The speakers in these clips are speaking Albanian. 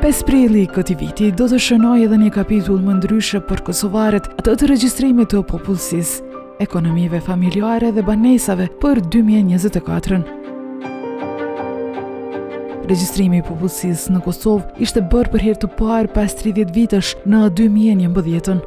Pesë prilli i këtij viti do të shënojë edhe një kapitull më ndryshe për kosovarët, atë të regjistrimit të popullsisë, ekonomive familjare dhe banesave për 2024-ën. Regjistrimi i popullsisë në Kosovë ishte bërë për herë të parë pas 30 vitesh në 2011-ën.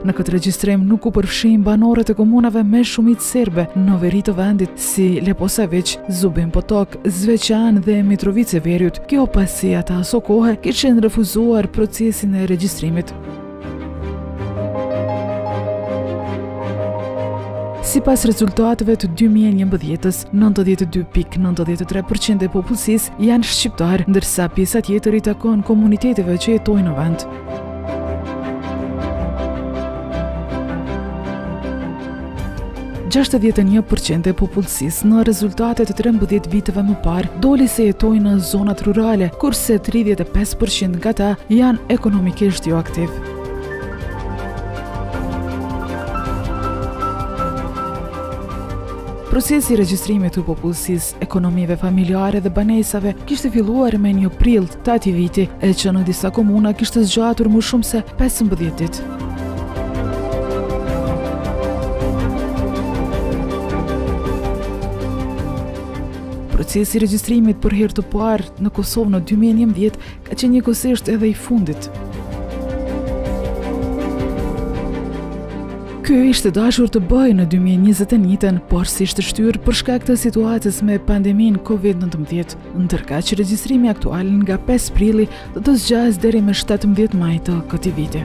Në këtë regjistrim nuk u përfshinë banorët e komunave me shumicë serbe në veri të vendit si Leposaviq, Zubin Potok, Zveçan dhe Mitrovicë e Veriut. Kjo pasi ata asokohe kishin refuzuar procesin e regjistrimit. Sipas rezultateve të 2011-ës, 92.93% e popullsisë janë shqiptarë, ndërsa pjesa tjetër i takon komuniteteve që jetojnë në vend. Gjashtëdhjetë e një për qind e popullsisë në rezultatet e 13 viteve më parë doli se jetojnë në zonat rurale, kurse 35 për qind nga ta janë ekonomikisht joaktivë. Procesi i regjistrimit të popullsisë ekonomive familjare dhe banesave kishte filluar me një prill të atij viti, e që në disa komuna kishte zgjatur më shumë se 15 ditë. Procesi i regjistrimit për herë të parë në Kosovë në 2011 Ka qenë njëkohësisht edhe i fundit. Ky ishte dashur të bëhej në 2021-ën, por si ishte shtyrë për shkak të situatës me pandeminë COVID-19, ndërkaq regjistrimi aktual nga 5 prilli do të zgjasë deri me 17 maj të këtij viti.